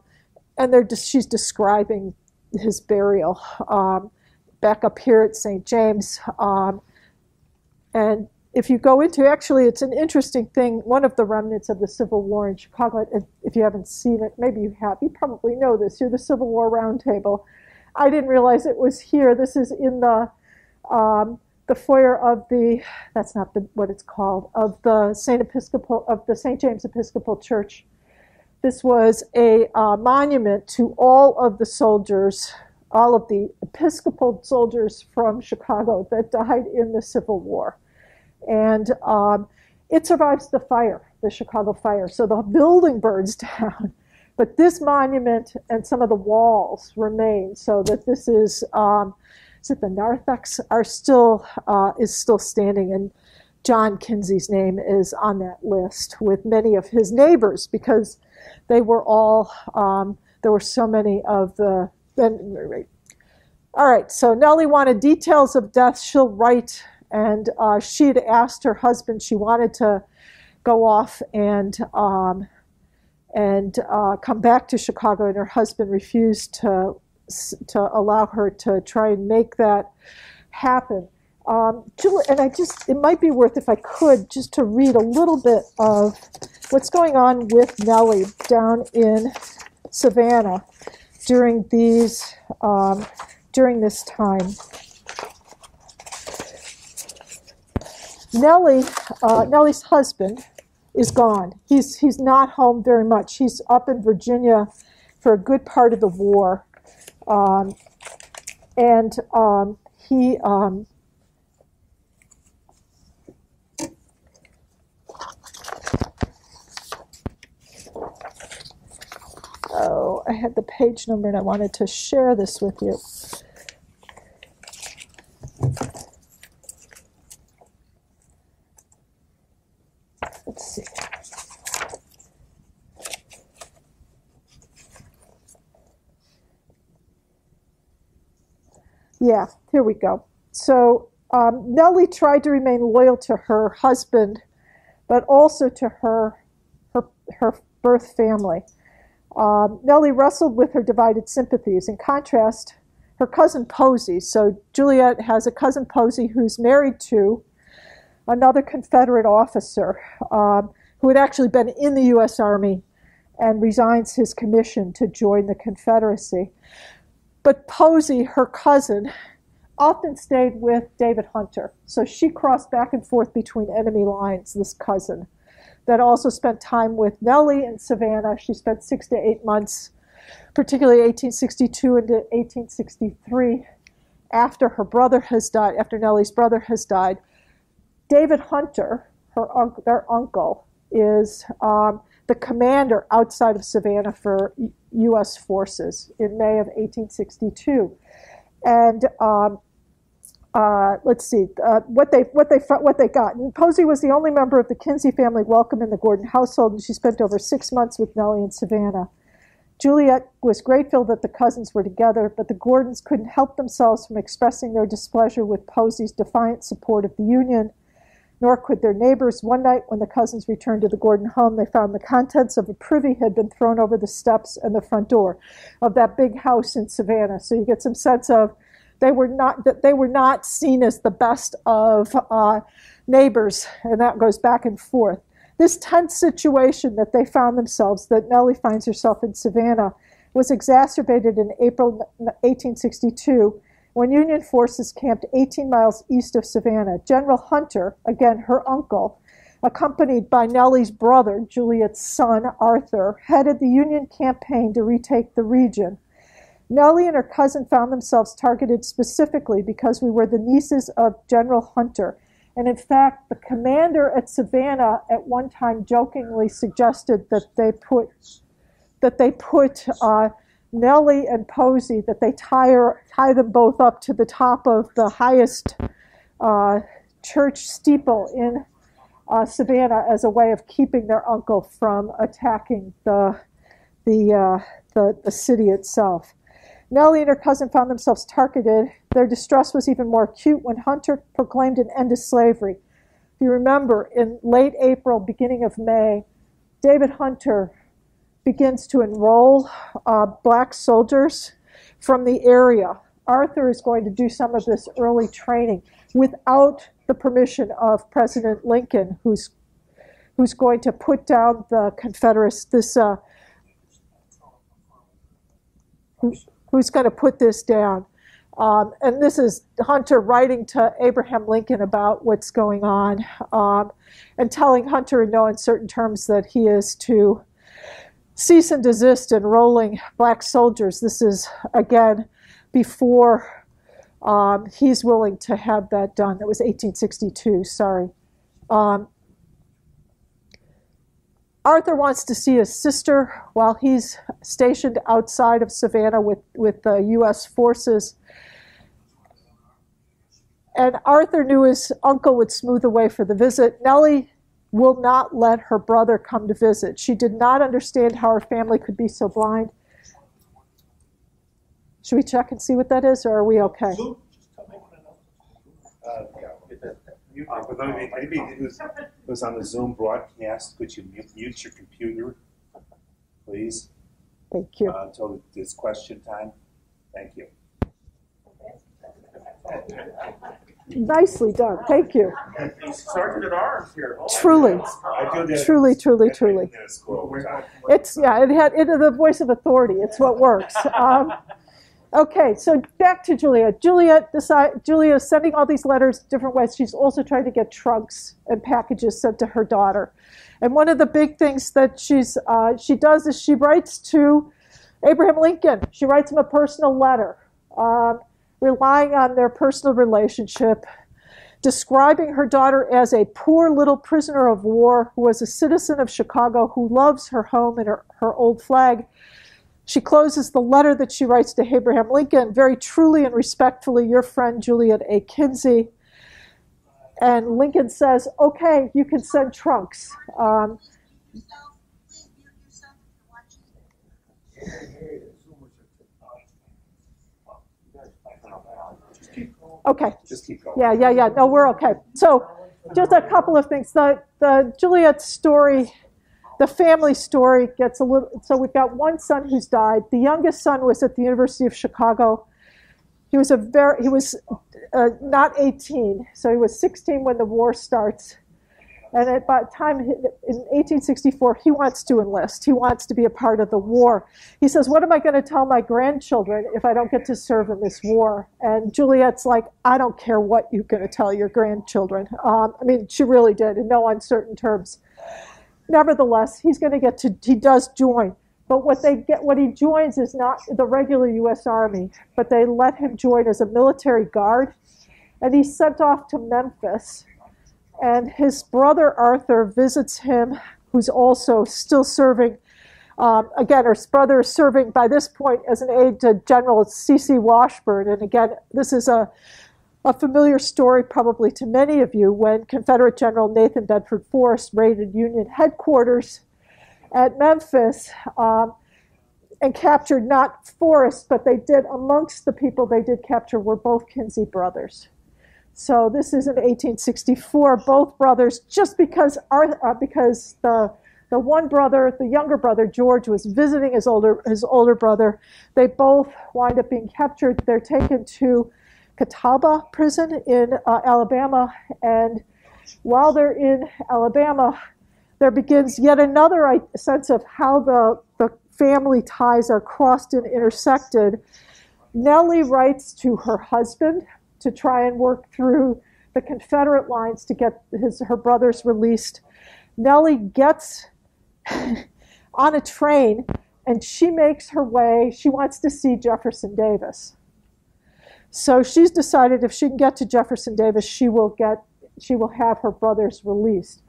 and they're just, she's describing his burial um, back up here at St. James, um, and if you go into actually it's an interesting thing one of the remnants of the civil war in chicago if, you haven't seen it maybe you have you probably know this you're the civil war roundtable. I didn't realize it was here. This is in the um, the foyer of the that's not the, what it's called of the saint episcopal of the st james episcopal church. This was a uh, monument to all of the soldiers all of the episcopal soldiers from chicago that died in the civil war and um, it survives the fire, the Chicago fire. So the building burns down, but this monument and some of the walls remain. So that this is, um, is it the narthex are still uh, is still standing, and John Kinzie's name is on that list with many of his neighbors because they were all um, there were so many of the. Then, All right, so Nellie wanted details of death. She'll write and uh, she had asked her husband she wanted to go off and um, and uh, come back to Chicago, and her husband refused to to allow her to try and make that happen. Um, and I just it might be worth if I could just to read a little bit of what's going on with Nellie down in Savannah during these um, during this time. Nellie, uh, Nellie's husband is gone. He's he's not home very much. He's up in Virginia for a good part of the war, um, and um, he. Um, oh, I had the page number and I wanted to share this with you. Yeah, here we go. So um, Nellie tried to remain loyal to her husband, but also to her her, her birth family. Um, Nellie wrestled with her divided sympathies. In contrast, her cousin Posey. So Juliette has a cousin Posey who's married to another Confederate officer um, who had actually been in the U.S. Army and resigns his commission to join the Confederacy. But Posey, her cousin, often stayed with David Hunter. So she crossed back and forth between enemy lines, this cousin that also spent time with Nellie in Savannah. She spent six to eight months, particularly 1862 into 1863, after her brother has died, after Nellie's brother has died. David Hunter, her their uncle, is um, the commander outside of Savannah for U.S. forces in May of 1862, and um, uh, let's see uh, what they what they what they got. And Posey was the only member of the Kinzie family welcome in the Gordon household, and she spent over six months with Nellie in Savannah. Juliette was grateful that the cousins were together, but the Gordons couldn't help themselves from expressing their displeasure with Posey's defiant support of the Union nor could their neighbors. One night, when the cousins returned to the Gordon home, they found the contents of a privy had been thrown over the steps and the front door of that big house in Savannah. So you get some sense of they were not that they were not seen as the best of uh, neighbors, and that goes back and forth. This tense situation that they found themselves, that Nellie finds herself in Savannah, was exacerbated in April 1862 when Union forces camped 18 miles east of Savannah. General Hunter, again her uncle, accompanied by Nellie's brother, Juliette's son, Arthur, headed the Union campaign to retake the region. Nellie and her cousin found themselves targeted specifically because we were the nieces of General Hunter. And in fact, the commander at Savannah at one time jokingly suggested that they put that they put uh, Nellie and Posey that they tie, tie them both up to the top of the highest uh, church steeple in uh, Savannah as a way of keeping their uncle from attacking the, the, uh, the, the city itself. Nellie and her cousin found themselves targeted. Their distress was even more acute when Hunter proclaimed an end to slavery. If you remember, in late April, beginning of May, David Hunter begins to enroll uh, black soldiers from the area. Arthur is going to do some of this early training without the permission of President Lincoln, who's who's going to put down the Confederates. This uh, who, who's going to put this down. Um, and this is Hunter writing to Abraham Lincoln about what's going on um, and telling Hunter in no uncertain terms that he is to cease and desist enrolling black soldiers. This is, again, before um, he's willing to have that done. That was 1862, sorry. Um, Arthur wants to see his sister while he's stationed outside of Savannah with, with the U.S. forces. And Arthur knew his uncle would smooth the way for the visit. Nellie will not let her brother come to visit. She did not understand how her family could be so blind. Should we check and see what that is, or are we okay? Uh, For those, anybody who's, who's on the Zoom broadcast, could you mute, mute your computer, please, Thank you. uh, until it's question time? Thank you. Nicely done. Thank you. Sergeant at arms here. Truly, truly, truly, truly. It's yeah. It had it the voice of authority. It's what works. Um, okay, so back to Julia. Juliette decide. Julia is sending all these letters different ways. She's also trying to get trunks and packages sent to her daughter. And one of the big things that she's uh, she does is she writes to Abraham Lincoln. She writes him a personal letter, um, relying on their personal relationship describing her daughter as a poor little prisoner of war who was a citizen of Chicago who loves her home and her, her old flag. She closes the letter that she writes to Abraham Lincoln very truly and respectfully, your friend Juliette A. Kinzie. And Lincoln says, okay, you can send trunks. Um, okay. Just keep going. Yeah, yeah, yeah. No, we're okay. So, just a couple of things. The the Juliette story, the family story gets a little. So we've got one son who's died. The youngest son was at the University of Chicago. He was a very he was uh, not 18, so he was 16 when the war starts. And at about time in 1864, he wants to enlist. He wants to be a part of the war. He says, "What am I going to tell my grandchildren if I don't get to serve in this war?" And Juliette's like, "I don't care what you're going to tell your grandchildren." Um, I mean, she really did in no uncertain terms. nevertheless, he's going to get to, he does join. But what they get, what he joins is not the regular U.S. Army, but they let him join as a military guard, and he's sent off to Memphis. And his brother Arthur visits him, who's also still serving. Um, again, his brother is serving by this point as an aide to General C.C. Washburn. And again, this is a, a familiar story probably to many of you when Confederate General Nathan Bedford Forrest raided Union headquarters at Memphis um, and captured not Forrest, but they did, amongst the people they did capture were both Kinzie brothers. So this is in 1864. Both brothers, just because our, uh, because the the one brother, the younger brother George, was visiting his older his older brother. They both wind up being captured. They're taken to Cahaba prison in uh, Alabama, and while they're in Alabama, there begins yet another sense of how the the family ties are crossed and intersected. Nellie writes to her husband to try and work through the Confederate lines to get his her brothers released. Nellie gets on a train and she makes her way. She wants to see Jefferson Davis. So she's decided if she can get to Jefferson Davis, she will get she will have her brothers released.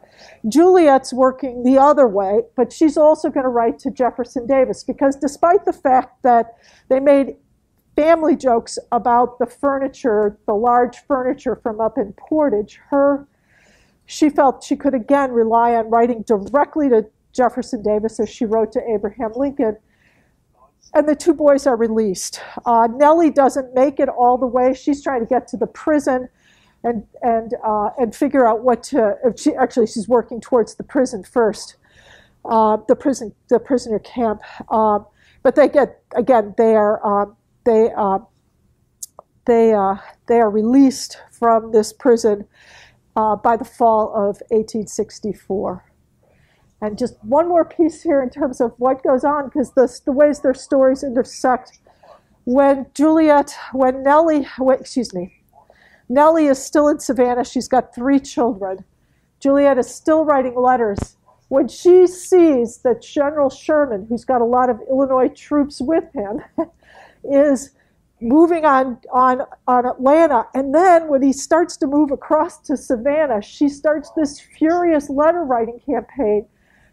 Juliette's working the other way, but she's also going to write to Jefferson Davis because despite the fact that they made family jokes about the furniture, the large furniture from up in Portage, her she felt she could again rely on writing directly to Jefferson Davis as she wrote to Abraham Lincoln. And the two boys are released. Uh, Nellie doesn't make it all the way. She's trying to get to the prison and and uh, and figure out what to. She, actually, she's working towards the prison first, uh, the prison the prisoner camp. Um, but they get again. They are um, they uh, they uh, they are released from this prison uh, by the fall of 1864. And just one more piece here in terms of what goes on, because the, the ways their stories intersect. When Juliette, when Nellie, wait, excuse me, Nellie is still in Savannah. She's got three children. Juliette is still writing letters. When she sees that General Sherman, who's got a lot of Illinois troops with him, is moving on, on, on Atlanta. And then when he starts to move across to Savannah, she starts this furious letter writing campaign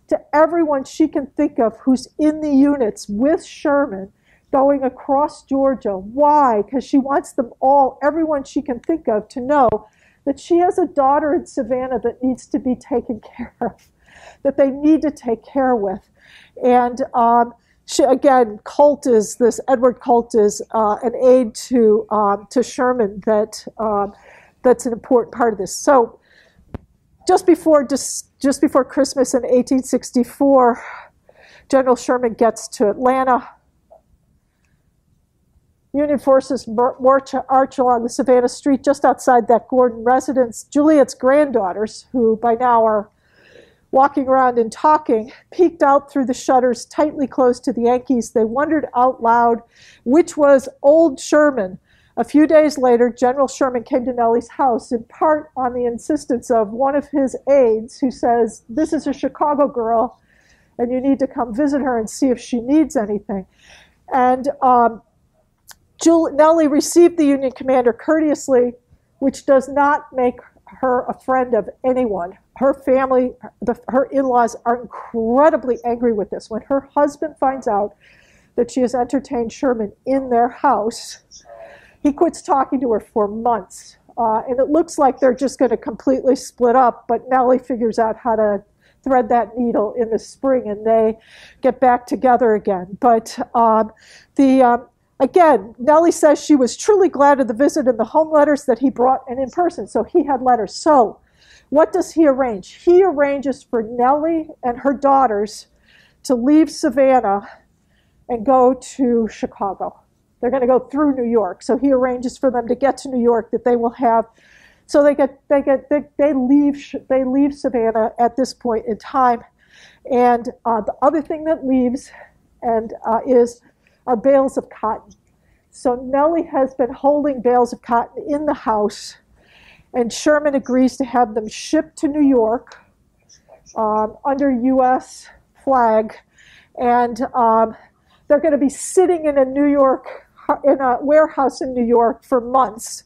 to everyone she can think of who's in the units with Sherman going across Georgia. Why? Because she wants them all, everyone she can think of, to know that she has a daughter in Savannah that needs to be taken care of, that they need to take care with. And um, she, again, Colt is this Edward Colt is uh, an aide to um, to Sherman that um, that's an important part of this. So just before just, just before Christmas in 1864, General Sherman gets to Atlanta. Union forces march, march along the Savannah Street just outside that Gordon residence. Juliette's granddaughters, who by now are walking around and talking, peeked out through the shutters tightly closed to the Yankees. They wondered out loud which was old Sherman. A few days later, General Sherman came to Nellie's house, in part on the insistence of one of his aides, who says, This is a Chicago girl, and you need to come visit her and see if she needs anything. And um, Nellie received the Union commander courteously, which does not make her a friend of anyone her family, the, her in laws are incredibly angry with this. When her husband finds out that she has entertained Sherman in their house, he quits talking to her for months. Uh, and it looks like they're just going to completely split up, but Nellie figures out how to thread that needle in the spring and they get back together again. But um, the um, again, Nellie says she was truly glad of the visit and the home letters that he brought and in person. So he had letters. So what does he arrange? He arranges for Nellie and her daughters to leave Savannah and go to Chicago. They're going to go through New York. So he arranges for them to get to New York that they will have so they get they get they, they leave they leave Savannah at this point in time. And uh, the other thing that leaves and uh, is are bales of cotton. So Nellie has been holding bales of cotton in the house and Sherman agrees to have them shipped to New York um, under U.S. flag, and um, they're going to be sitting in a New York in a warehouse in New York for months.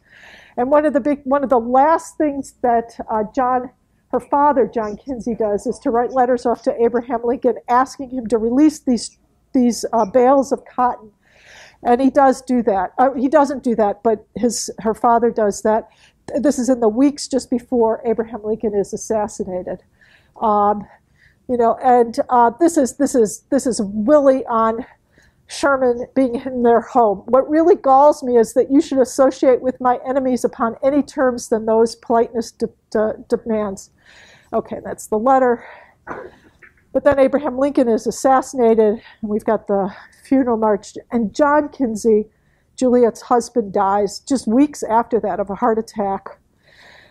And one of the big, one of the last things that uh, John, her father, John Kinzie, does is to write letters off to Abraham Lincoln asking him to release these these uh, bales of cotton. And he does do that. Uh, he doesn't do that, but his her father does that. This is in the weeks just before Abraham Lincoln is assassinated. Um, you know, and uh, this is this is this is Willie on Sherman being in their home. What really galls me is that you should associate with my enemies upon any terms than those politeness de- de- demands. Okay, that's the letter. But then Abraham Lincoln is assassinated, and we've got the funeral march. And John Kinzie, Juliette's husband, dies just weeks after that of a heart attack.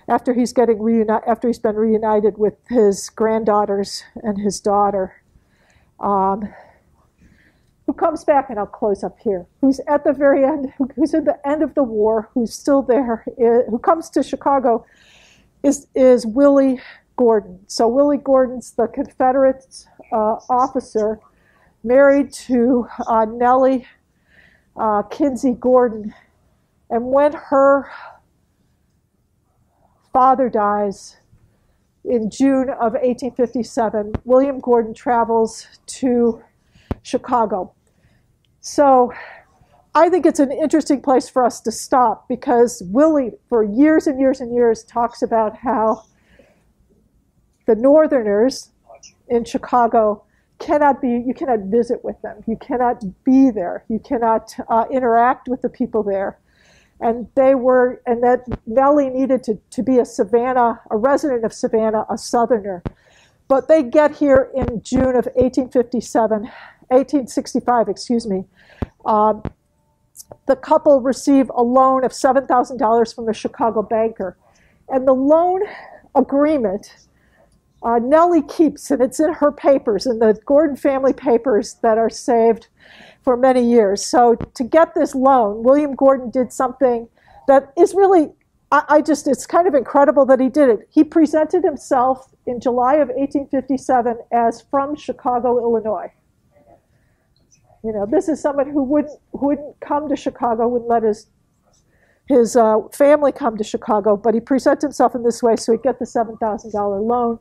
After he's getting reuni- after he's been reunited with his granddaughters and his daughter. Um, who comes back, and I'll close up here, who's at the very end, who's at the end of the war, who's still there, who comes to Chicago, is, is Willie Gordon. So Willie Gordon's the Confederate uh, officer married to uh, Nellie uh, Kinzie Gordon. And when her father dies in June of 1857, William Gordon travels to Chicago. So I think it's an interesting place for us to stop because Willie, for years and years and years, talks about how the Northerners in Chicago cannot be, you cannot visit with them, you cannot be there, you cannot uh, interact with the people there. And they were, and that Nellie needed to, to be a Savannah, a resident of Savannah, a Southerner. But they get here in June of 1857 1865, excuse me, um, the couple receive a loan of $7,000 from a Chicago banker. And the loan agreement, uh, Nellie keeps, and it's in her papers, in the Gordon family papers that are saved for many years. So to get this loan, William Gordon did something that is really, I, I just, it's kind of incredible that he did it. He presented himself in July of 1857 as from Chicago, Illinois. You know, this is someone who wouldn't wouldn't come to Chicago, wouldn't let his his uh, family come to Chicago, but he presented himself in this way, so he'd get the seven thousand dollar loan.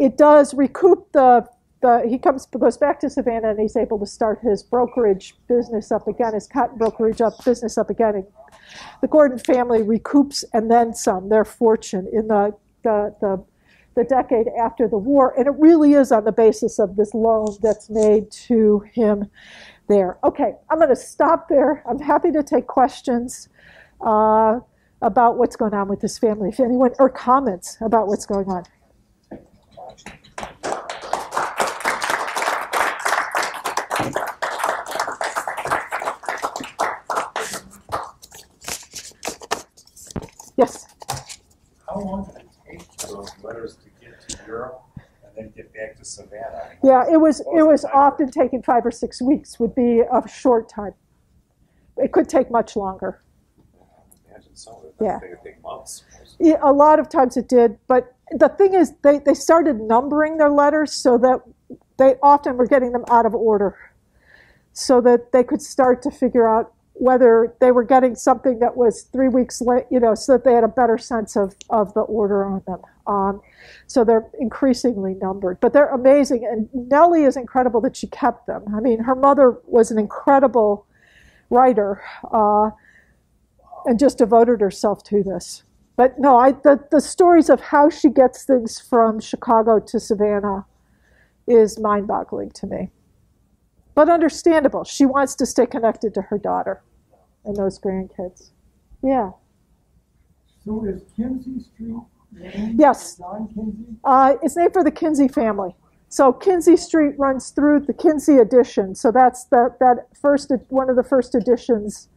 It does recoup the the he comes goes back to Savannah and he's able to start his brokerage business up again, his cotton brokerage up business up again. And the Gordon family recoups and then some their fortune in the the, the the decade after the war, and it really is on the basis of this loan that's made to him there. Okay, I'm going to stop there. I'm happy to take questions uh, about what's going on with this family, if anyone, or comments about what's going on. Yes. How long did it take those letters to get to Europe and then get back to Savannah? Yeah, it was it was often taking five or six weeks would be a short time. It could take much longer. Imagine some of it, Yeah. they take months. Yeah, a lot of times it did, but the thing is, they, they started numbering their letters so that they often were getting them out of order, so that they could start to figure out whether they were getting something that was three weeks late, you know, so that they had a better sense of, of the order on them. Um, so they're increasingly numbered, but they're amazing. And Nellie is incredible that she kept them. I mean, her mother was an incredible writer uh, and just devoted herself to this. But no, I, the, the stories of how she gets things from Chicago to Savannah is mind boggling to me. But understandable. She wants to stay connected to her daughter and those grandkids. Yeah. So is Kinzie Street named Yes. John Kinzie? Uh, it's named for the Kinzie family. So Kinzie Street runs through the Kinzie edition. So that's the, that first one of the first editions,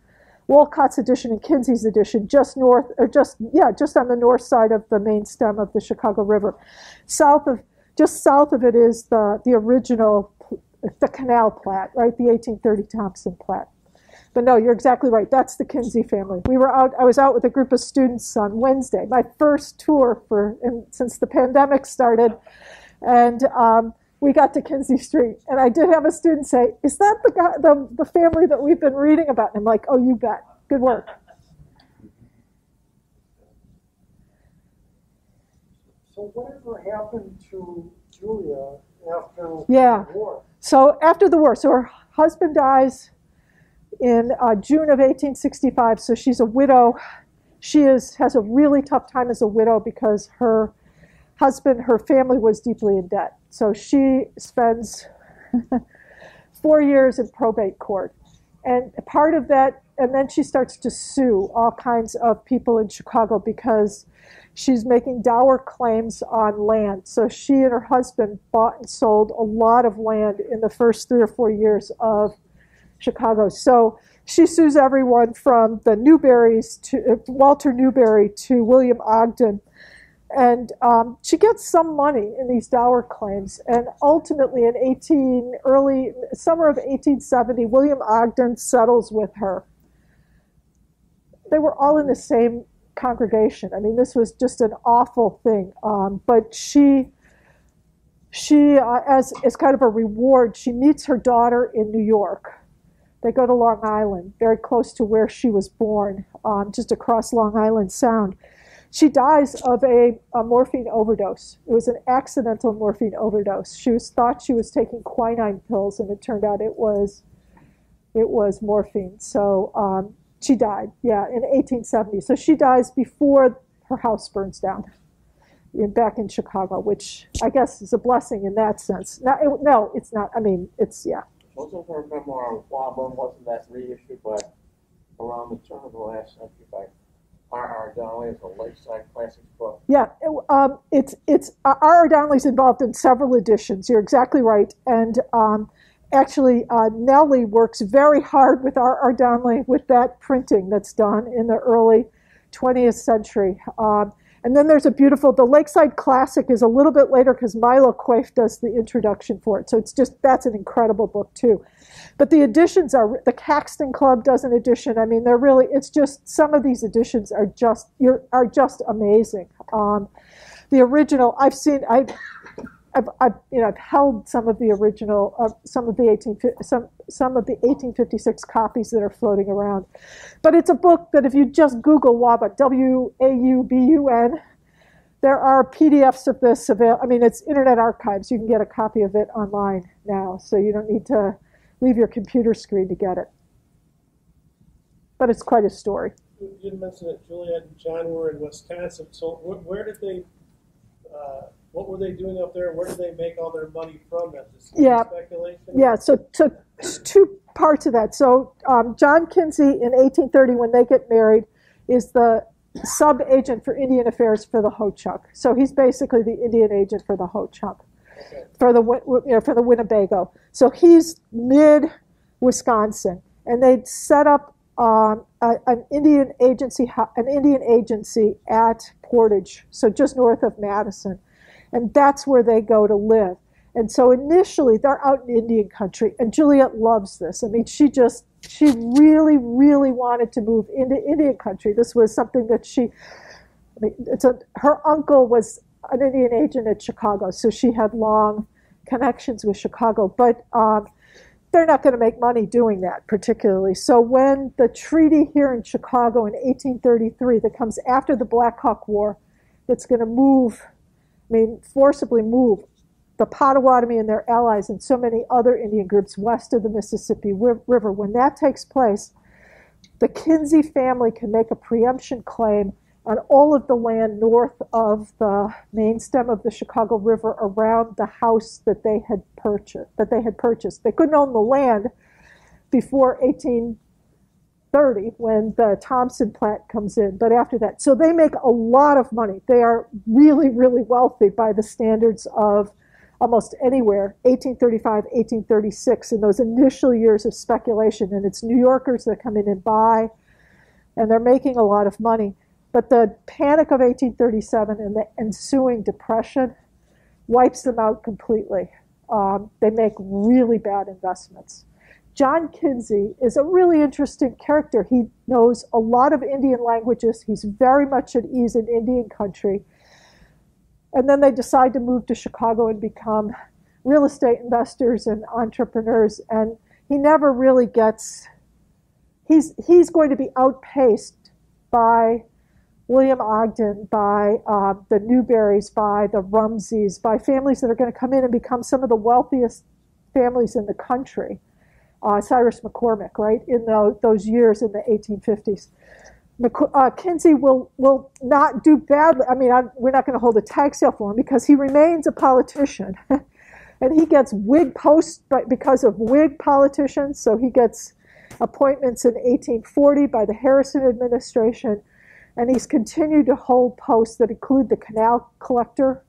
Wolcott's edition and Kinzie's edition, just north or just yeah, just on the north side of the main stem of the Chicago River. South of just south of it is the the original the Canal Plat, right? The 1830 Thompson Plat. But no, you're exactly right. That's the Kinzie family. We were out. I was out with a group of students on Wednesday. My first tour for and since the pandemic started. And um, we got to Kinzie Street, and I did have a student say, "Is that the guy, the, the family that we've been reading about?" And I'm like, "Oh, you bet. Good work." So whatever happened to Julia after Yeah. the war? So after the war, so her husband dies in uh, June of 1865. So she's a widow. She is has a really tough time as a widow because her husband, her family was deeply in debt. So she spends four years in probate court, and part of that, and then she starts to sue all kinds of people in Chicago because she's making dower claims on land. So she and her husband bought and sold a lot of land in the first three or four years of Chicago. So she sues everyone from the Newberries to uh, Walter Newberry to William Ogden. And um, she gets some money in these dower claims. And ultimately, in 18, early summer of 1870, William Ogden settles with her. They were all in the same congregation. I mean, this was just an awful thing. Um, but she, she uh, as as kind of a reward, she meets her daughter in New York. They go to Long Island, very close to where she was born, um, just across Long Island Sound. She dies of a, a morphine overdose. It was an accidental morphine overdose. She was thought she was taking quinine pills, and it turned out it was it was morphine. So um, she died, yeah, in 1870. So she dies before her house burns down in, back in Chicago, which I guess is a blessing in that sense. It, no, it's not. I mean, it's yeah. Most of her memoir, Waubun, wasn't that reissued, but around the turn of the last century by R.R. Donnelley, it's a Lakeside Classics book. Yeah, um, it's it's uh, R.R. Donnelley's involved in several editions. You're exactly right, and um, actually, uh, Nellie works very hard with R.R. Donnelly with that printing that's done in the early 20th century. Um, and then there's a beautiful. The Lakeside Classic is a little bit later because Milo Quaife does the introduction for it. So it's just that's an incredible book too. But the editions are the Caxton Club does an edition. I mean, they're really. It's just some of these editions are just you're, are just amazing. Um, the original I've seen. I. I've, I've, you know, I've held some of the original, uh, some of the 18, some, some of the 1856 copies that are floating around. But it's a book that if you just Google WAUBUN, W-A-U-B-U-N, there are PDFs of this available. I mean, it's Internet Archives. You can get a copy of it online now, so you don't need to leave your computer screen to get it. But it's quite a story. You didn't mention that Juliette and John were in Wisconsin, so where did they, uh, what were they doing up there? Where did they make all their money from? Yeah. speculation? Yeah, so to, two parts of that. So um, John Kinzie in 1830, when they get married, is the sub agent for Indian affairs for the Ho Chunk. So he's basically the Indian agent for the Ho Chunk, Okay. for the you know, for the Winnebago. So he's mid Wisconsin, and they'd set up um, a, an Indian agency, an Indian agency at Portage, so just north of Madison, and that's where they go to live. And so initially they're out in Indian country, and Juliette loves this. I mean, she just she really, really wanted to move into Indian country. This was something that she. I mean, it's a her uncle was an Indian agent at Chicago, so she had long connections with Chicago. But um, they're not going to make money doing that particularly. So when the treaty here in Chicago in 1833 that comes after the Black Hawk War, that's going to move, Mean, forcibly move the Potawatomi and their allies and so many other Indian groups west of the Mississippi River. When that takes place, the Kinzie family can make a preemption claim on all of the land north of the main stem of the Chicago River around the house that they had purchased. That they had purchased. They couldn't own the land before 1830 when the Thompson plat comes in, but after that, so they make a lot of money. They are really, really wealthy by the standards of almost anywhere 1835 1836 in those initial years of speculation and it's new yorkers that come in and buy and they're making a lot of money. But the panic of 1837 and the ensuing depression wipes them out completely. Um, they make really bad investments john kinzie is a really interesting character he knows a lot of indian languages he's very much at ease in indian country and then they decide to move to Chicago and become real estate investors and entrepreneurs. And he never really gets. He's he's going to be outpaced by William Ogden, by uh, the Newberries, by the Rumseys, by families that are going to come in and become some of the wealthiest families in the country. Uh, Cyrus McCormick, right, in the, those years in the 1850s. McC- uh, Kinsey will, will not do badly. I mean, I, we're not going to hold a tag sale for him because he remains a politician. and he gets Whig posts because of Whig politicians. So he gets appointments in 1840 by the Harrison administration and he's continued to hold posts that include the canal collector.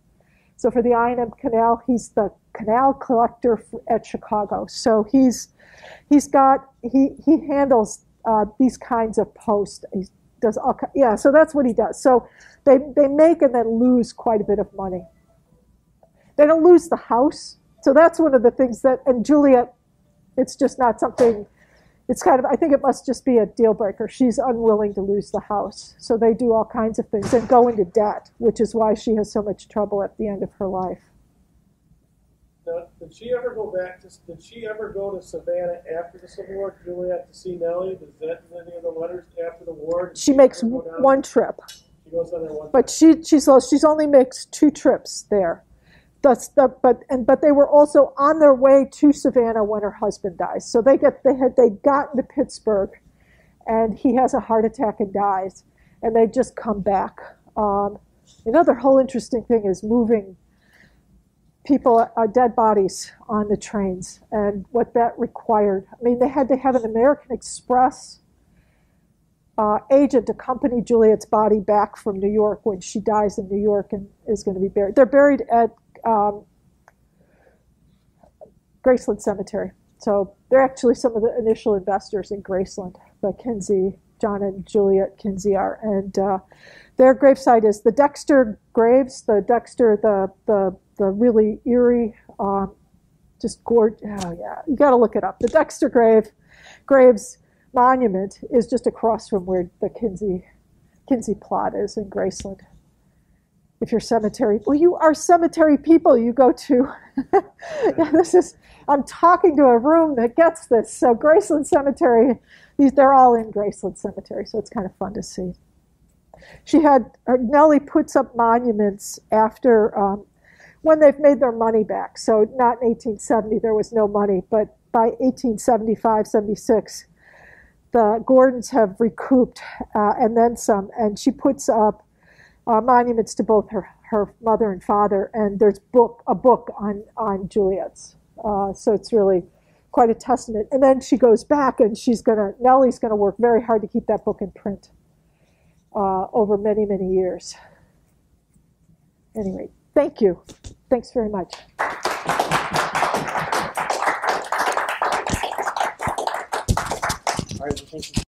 So for the I&M Canal, he's the canal collector at Chicago. So he's he's got he he handles uh, these kinds of posts. He does all yeah. So that's what he does. So they they make and then lose quite a bit of money. They don't lose the house. So that's one of the things that and Juliette, it's just not something it's kind of, I think it must just be a deal breaker. She's unwilling to lose the house. So they do all kinds of things and go into debt, which is why she has so much trouble at the end of her life. Now, did she ever go back to, did she ever go to Savannah after the Civil War, Juliette, to see Nellie? Does that in any of the letters after the war? Did She makes ever go down? one trip, She goes on one. but she she's she's only makes two trips there. That's the, but and but they were also on their way to Savannah when her husband dies. So they get they had they gotten to Pittsburgh, and he has a heart attack and dies, and they just come back. Um, another whole interesting thing is moving people, are dead bodies on the trains, and what that required. I mean, they had to have an American Express uh, agent accompany Juliette's body back from New York when she dies in New York and is going to be buried. They're buried at um, Graceland Cemetery. So they're actually some of the initial investors in Graceland. The Kinzie, John and Juliette Kinzie are, and uh, their gravesite is the Dexter Graves. The Dexter, the the the really eerie, um, just gorgeous. Oh yeah, you got to look it up. The Dexter Grave Graves monument is just across from where the Kinzie Kinzie plot is in Graceland. If you're cemetery, well, you are cemetery people. You go to. yeah, this is. I'm talking to a room that gets this. So Graceland Cemetery, these they're all in Graceland Cemetery, so it's kind of fun to see. She had her, Nellie puts up monuments after um, when they've made their money back. So not in 1870, there was no money, but by 1875, 76, the Gordons have recouped uh, and then some, and she puts up uh, monuments to both her, her mother and father, and there's book a book on on Juliette's. Uh, so it's really quite a testament. And then she goes back, and she's gonna Nellie's gonna work very hard to keep that book in print uh, over many many years. Anyway, thank you. Thanks very much. All right.